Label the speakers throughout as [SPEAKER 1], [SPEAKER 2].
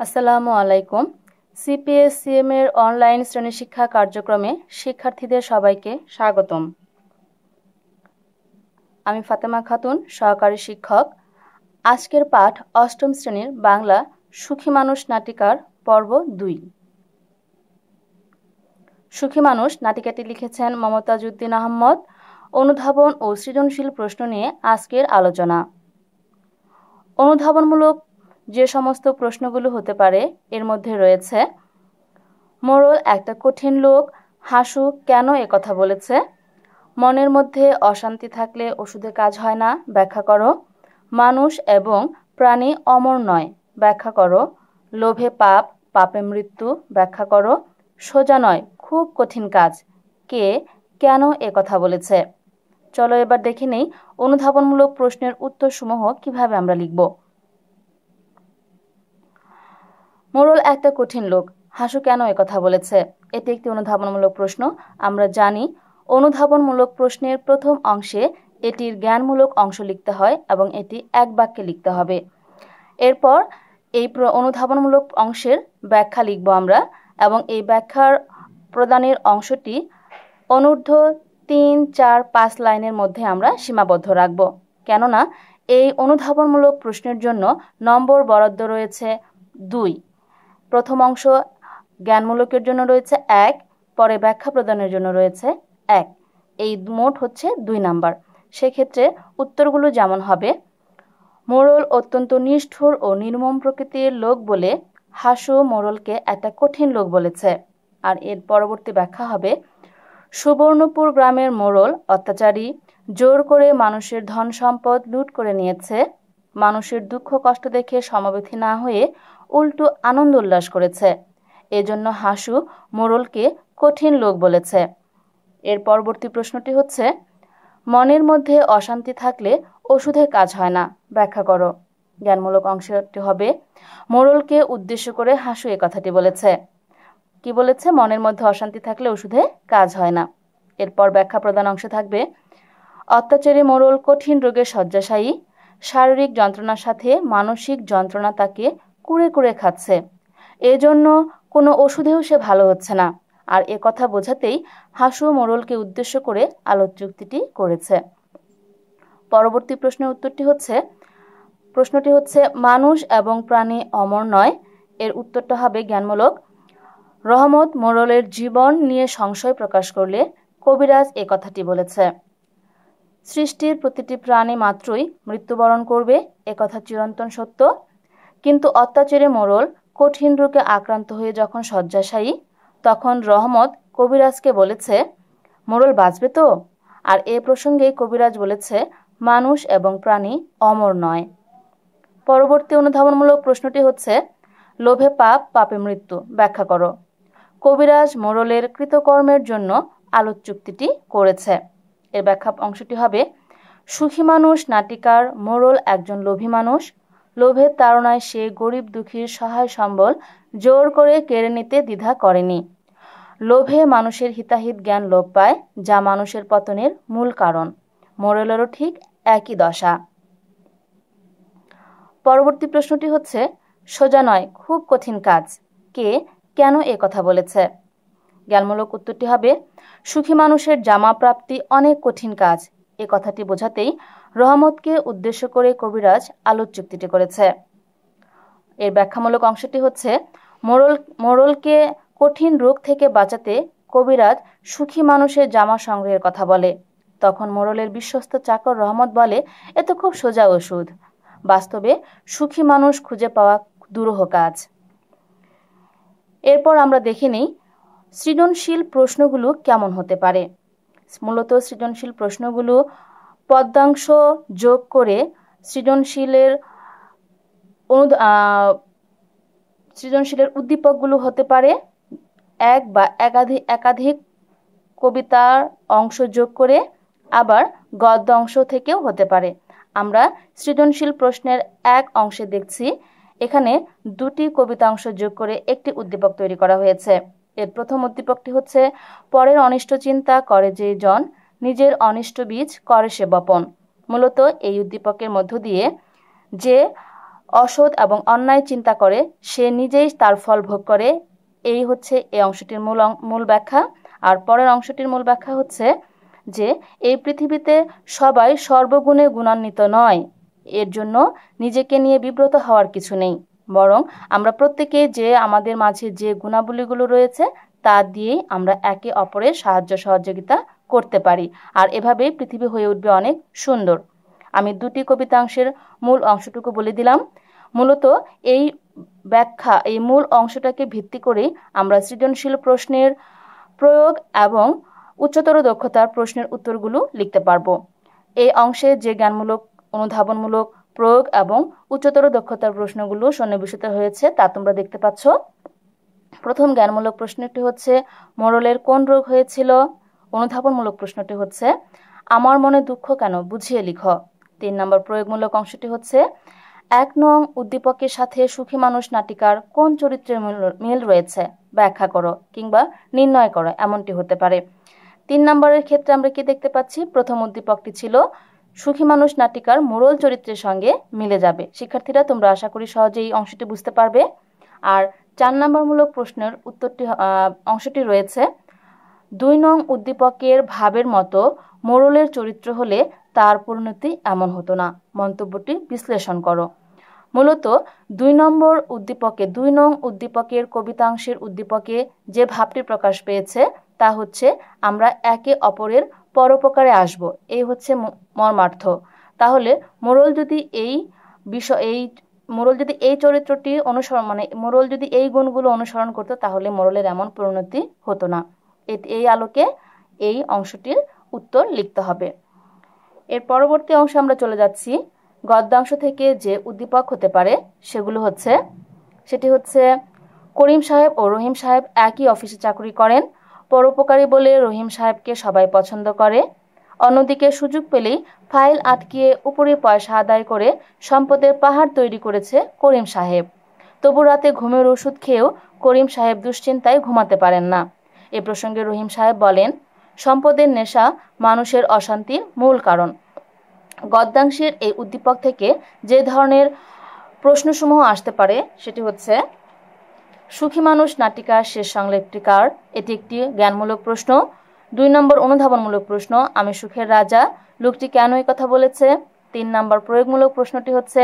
[SPEAKER 1] আসসালামু আলাইকুম। সিপিএসসিএম এর অনলাইন শ্রেণি শিক্ষা কার্যক্রমে শিক্ষার্থীদের সবাইকে স্বাগতম। আমি ফাতেমা খাতুন, সহকারী শিক্ষক। আজকের পাঠ অষ্টম শ্রেণির বাংলা সুখী মানুষ নাটিকার পর্ব দুই। সুখী মানুষ নাটিকাটি লিখেছেন মমতাজউদ্দিন আহমদ। অনুধাবন ও সৃজনশীল প্রশ্ন নিয়ে আজকের আলোচনা। অনুধাবনমূলক যে সমস্ত প্রশ্নগুলো হতে পারে, এর মধ্যে রয়েছে, মোরল একটা কঠিন লোক হাসু কেন এ কথা বলেছে? মনের মধ্যে অশান্তি থাকলে ওষুধে কাজ হয় না, ব্যাখ্যা করো। মানুষ এবং প্রাণী অমর নয়, ব্যাখ্যা করো। লোভে পাপ, পাপে মৃত্যু, ব্যাখ্যা করো। সোজা নয়, খুব কঠিন কাজ। কে কেন এ কথা বলেছে? চলো এবার দেখে নেই, অনুধাবনমূলক প্রশ্নের উত্তরসমূহ কীভাবে আমরা লিখব। মোরল একটা কঠিন লোক। হাসু কেন কথা বলেছে? এটি একটি অনুধাবনমূলক প্রশ্ন। আমরা জানি, অনুধাবনমূলক প্রশ্নের প্রথম অংশে এটির জ্ঞানমূলক অংশ লিখতে হয় এবং এটি এক বাক্যে লিখতে হবে। এরপর এই অনুধাবনমূলক অংশের ব্যাখ্যা লিখব আমরা এবং এই ব্যাখ্যার প্রদানের অংশটি অনূর্ধ্ব তিন, চার, পাঁচ লাইনের মধ্যে আমরা সীমাবদ্ধ রাখব। কেননা, এই অনুধাবনমূলক প্রশ্নের জন্য নম্বর বরাদ্দ রয়েছে দুই। প্রথম অংশ জ্ঞানমূলকের জন্য রয়েছে এক, পরে ব্যাখ্যা প্রদানের জন্য রয়েছে এক। এই মোট হচ্ছে দুই নাম্বার। সেক্ষেত্রে উত্তরগুলো যেমন হবে, মোরল অত্যন্ত নিষ্ঠুর ও নির্মম প্রকৃতির লোক বলে হাসু মোরলকে একটা কঠিন লোক বলেছে। আর এর পরবর্তী ব্যাখ্যা হবে, সুবর্ণপুর গ্রামের মোরল অত্যাচারী জোর করে মানুষের ধন সম্পদ লুট করে নিয়েছে। মানুষের দুঃখ কষ্ট দেখে সমবেথী না হয়ে উল্টো আনন্দ উল্লাস করেছে। এজন্য হাসু মোরলকে কঠিন লোক বলেছে। এর পরবর্তী প্রশ্নটি হচ্ছে, মনের মধ্যে অশান্তি থাকলে ওষুধে কাজ হয় না, ব্যাখ্যা করো। জ্ঞানমূলক অংশটি হবে, মোরলকে উদ্দেশ্য করে হাসু এ কথাটি বলেছে। কি বলেছে? মনের মধ্যে অশান্তি থাকলে ওষুধে কাজ হয় না। এরপর ব্যাখ্যা প্রদান অংশে থাকবে, অত্যাচারী মোরল কঠিন রোগের শয্যাশায়ী, শারীরিক যন্ত্রণার সাথে মানসিক যন্ত্রণা তাকে কুড়ে কুড়ে খাচ্ছে। এজন্য কোনো ওষুধেও সে ভালো হচ্ছে না। আর এ কথা বোঝাতেই হাসু মোরলকে উদ্দেশ্য করে আলোচুক্তিটি করেছে। পরবর্তী প্রশ্নের উত্তরটি হচ্ছে, প্রশ্নটি হচ্ছে, মানুষ এবং প্রাণী অমর নয়। এর উত্তরটা হবে জ্ঞানমূলক। রহমত মোরলের জীবন নিয়ে সংশয় প্রকাশ করলে কবিরাজ এ কথাটি বলেছে। সৃষ্টির প্রতিটি প্রাণী মাত্রই মৃত্যুবরণ করবে, এ কথা চিরন্তন সত্য। কিন্তু অত্যাচারে মোরল কঠিন রোগে আক্রান্ত হয়ে যখন শয্যাশায়ী, তখন রহমত কবিরাজকে বলেছে, মোরল বাঁচবে তো? আর এ প্রসঙ্গে কবিরাজ বলেছে, মানুষ এবং প্রাণী অমর নয়। পরবর্তী অনুধাবনমূলক প্রশ্নটি হচ্ছে, লোভে পাপ, পাপে মৃত্যু, ব্যাখ্যা করো। কবিরাজ মোরলের কৃতকর্মের জন্য আলোচ চুক্তিটি করেছে। এর ব্যাখ্যা অংশটি হবে, সুখী মানুষ, নাটিকার মোরল একজন লোভী মানুষ লোভের তাড়নায় সে গরিব দুঃখীর সহায় সম্বল জোর করে কেড়ে নিতে দ্বিধা করেনি। লোভে মানুষের হিতাহিত জ্ঞান লোপ পায়, যা মানুষের পতনের মূল কারণ। মোরেলেরও ঠিক একই দশা। পরবর্তী প্রশ্নটি হচ্ছে, সোজা নয়, খুব কঠিন কাজ। কে কেন এ কথা বলেছে? জ্ঞানমূলক উত্তরটি হবে, সুখী মানুষের জামা প্রাপ্তি অনেক কঠিন কাজ এ কথাটি বোঝাতেই রহমতকে উদ্দেশ্য করে কবিরাজ আলোচ চুক্তিটি করেছে। এর ব্যাখ্যামূলক অংশটি হচ্ছে, মোরল, মোরলকে কঠিন রোগ থেকে বাঁচাতে কবিরাজ সুখী মানুষের জামা সংগ্রহের কথা বলে। তখন মোরলের বিশ্বস্ত চাকর রহমত বলে, এ তো খুব সোজা ওষুধ। বাস্তবে সুখী মানুষ খুঁজে পাওয়া দুরূহ কাজ। এরপর আমরা দেখে নিই সৃজনশীল প্রশ্নগুলো কেমন হতে পারে। মূলত সৃজনশীল প্রশ্নগুলো পদ্মাংশ যোগ করে সৃজনশীলের সৃজনশীলের উদ্দীপকগুলো হতে পারে এক বা একাধিক একাধিক কবিতার অংশ যোগ করে আবার গদ্য অংশ থেকেও হতে পারে। আমরা সৃজনশীল প্রশ্নের এক অংশে দেখছি, এখানে দুটি কবিতা অংশ যোগ করে একটি উদ্দীপক তৈরি করা হয়েছে। এর প্রথম উদ্দীপকটি হচ্ছে, পরের অনিষ্ট চিন্তা করে যে জন, নিজের অনিষ্ট বীজ করে সে বপন। মূলত এই উদ্দীপকের মধ্য দিয়ে যে অসৎ এবং অন্যায় চিন্তা করে, সে নিজেই তার ফল ভোগ করে। এই হচ্ছে এই অংশটির মূল মূল ব্যাখ্যা। আর পরের অংশটির মূল ব্যাখ্যা হচ্ছে যে, এই পৃথিবীতে সবাই সর্বগুণে গুণান্বিত নয়। এর জন্য নিজেকে নিয়ে বিব্রত হওয়ার কিছু নেই। বরং আমরা প্রত্যেকে যে আমাদের মাঝে যে গুণাবলীগুলো রয়েছে, তা দিয়েই আমরা একে অপরের সাহায্য সহযোগিতা করতে পারি। আর এভাবেই পৃথিবী হয়ে উঠবে অনেক সুন্দর। আমি দুটি কবিতাংশের মূল অংশটুকু বলে দিলাম। মূলত এই ব্যাখ্যা, এই মূল অংশটাকে ভিত্তি করেই আমরা সৃজনশীল প্রশ্নের প্রয়োগ এবং উচ্চতর দক্ষতার প্রশ্নের উত্তরগুলো লিখতে পারব। এই অংশে যে জ্ঞানমূলক, অনুধাবনমূলক প্রয়োগ এবং উচ্চতর দক্ষতার প্রশ্নগুলো সন্নিবেশিত হয়েছে, তা তোমরা দেখতে পাচ্ছ। প্রথম জ্ঞানমূলক প্রশ্নটি হচ্ছে, মোরলের কোন রোগ হয়েছিল? অনুধাবনমূলক প্রশ্নটি হচ্ছে, আমার মনে দুঃখ কেন? বুঝিয়ে লিখ। তিন নম্বর প্রয়োগমূলক অংশটি হচ্ছে, এক নং উদ্দীপকের সাথে সুখী মানুষ নাটিকার কোন চরিত্রের মিল রয়েছে? ব্যাখ্যা করো কিংবা নির্ণয় করো, এমনটি হতে পারে। তিন নম্বরের ক্ষেত্রে আমরা কি দেখতে পাচ্ছি? প্রথম উদ্দীপকটি ছিল সুখী মানুষ নাটিকার মোরল চরিত্রের সঙ্গে মিলে যাবে। শিক্ষার্থীরা, তোমরা আশা করি সহজে এই অংশটি বুঝতে পারবে। আর চার নম্বরমূলক প্রশ্নের উত্তরটি অংশটি রয়েছে। দুই নং উদ্দীপকের ভাবের মতো মোরলের চরিত্র হলে তার পরিণতি এমন হতো না। মন্তব্যটি বিশ্লেষণ করো। মূলত, দুই নম্বর উদ্দীপকে, দুই নং উদ্দীপকের কবিতাংশের উদ্দীপকে যে ভাবটি প্রকাশ পেয়েছে, তা হচ্ছে, আমরা একে অপরের পরোপকারে আসব, এই হচ্ছে মর্মার্থ। তাহলে মোরল যদি এই বিষয় এই, মোরল যদি এই চরিত্রটি অনুসরণ মানে মোরল যদি এই গুণগুলো অনুসরণ করতো, তাহলে মোরলের এমন পরিণতি হতো না। এই আলোকে এই অংশটির উত্তর লিখতে হবে। এর পরবর্তী অংশে আমরা চলে যাচ্ছি। গদ্যাংশ থেকে যে উদ্দীপক হতে পারে, সেগুলো হচ্ছে, সেটি হচ্ছে করিম সাহেব ও রহিম সাহেব একই অফিসে চাকরি করেন। পরোপকারী বলে রহিম সাহেবকে সবাই পছন্দ করে। অন্যদিকে সুযোগ পেলেই ফাইল আটকিয়ে উপরে পয়সা আদায় করে সম্পদের পাহাড় তৈরি করেছে করিম সাহেব। তবু রাতে ঘুমের ওষুধ খেয়েও করিম সাহেব দুশ্চিন্তায় ঘুমাতে পারেন না। এ প্রসঙ্গে রহিম সাহেব বলেন, সম্পদের নেশা মানুষের অশান্তির মূল কারণ। গদ্যাংশের এই উদ্দীপক থেকে যে ধরনের প্রশ্নসমূহ আসতে পারে সেটি হচ্ছে সুখী মানুষ নাটিকার শেষ সংলেখটিকার এটি একটি জ্ঞানমূলক প্রশ্ন। দুই নম্বর অনুধাবনমূলক প্রশ্ন, আমি সুখের রাজা। লোকটি কেন এই কথা বলেছে? তিন নম্বর প্রয়োগমূলক প্রশ্নটি হচ্ছে,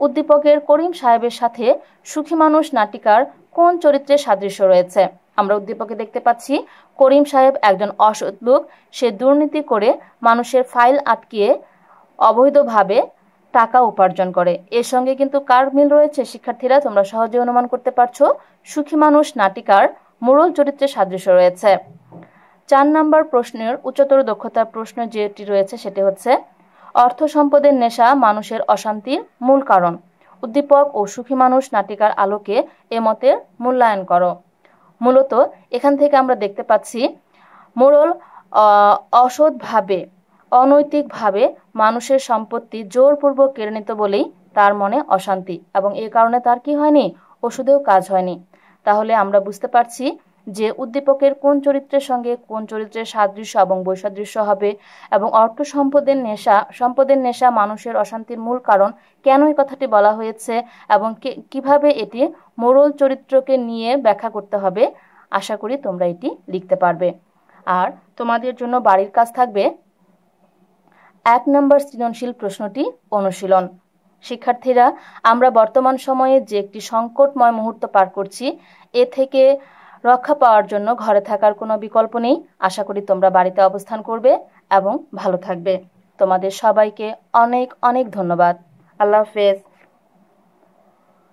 [SPEAKER 1] উদ্দীপকের করিম সাহেবের সাথে সুখী মানুষ নাটিকার কোন চরিত্রে সাদৃশ্য রয়েছে? আমরা উদ্দীপকে দেখতে পাচ্ছি, করিম সাহেব একজন অসৎ লোক। সে দুর্নীতি করে মানুষের ফাইল আটকিয়ে অবৈধভাবে টাকা উপার্জন করে। এর সঙ্গে কিন্তু কার মিল রয়েছে? শিক্ষার্থীরা, তোমরা সহজে অনুমান করতে পারছ। সুখী মানুষ, নাটিকার মোড়ল চরিত্রের সাদৃশ্য রয়েছে। চার নম্বর প্রশ্নের উচ্চতর দক্ষতার প্রশ্ন যেটি রয়েছে সেটি হচ্ছে, অর্থ সম্পদের নেশা মানুষের অশান্তির মূল কারণ। উদ্দীপক ও সুখী মানুষ, নাটিকার আলোকে এ মতের মূল্যায়ন করো। মূলত এখান থেকে আমরা দেখতে পাচ্ছি, মোড়ল অসৎভাবে অনৈতিকভাবে মানুষের সম্পত্তি জোরপূর্বক কেড়ে নিত বলেই তার মনে অশান্তি এবং এ কারণে তার কি হয়নি? ওষুধেও কাজ হয়নি। তাহলে আমরা বুঝতে পারছি যে উদ্দীপকের কোন চরিত্রের সঙ্গে কোন চরিত্রের সাদৃশ্য এবং বৈসাদৃশ্য হবে এবং অর্থ সম্পদের নেশা সম্পদের নেশা মানুষের অশান্তির মূল কারণ কেন এই কথাটি বলা হয়েছে এবং কীভাবে এটি মোরল চরিত্রকে নিয়ে ব্যাখ্যা করতে হবে? আশা করি তোমরা এটি লিখতে পারবে। আর তোমাদের জন্য বাড়ির কাজ থাকবে এক নম্বর সৃজনশীল প্রশ্নটি অনুশীলন। শিক্ষার্থীরা, আমরা বর্তমান সময়ে যে একটি সংকটময় মুহূর্ত পার করছি, এ থেকে রক্ষা পাওয়ার জন্য ঘরে থাকার কোনো বিকল্প নেই। আশা করি তোমরা বাড়িতে অবস্থান করবে এবং ভালো থাকবে। তোমাদের সবাইকে অনেক অনেক ধন্যবাদ। আল্লাহ হাফেজ।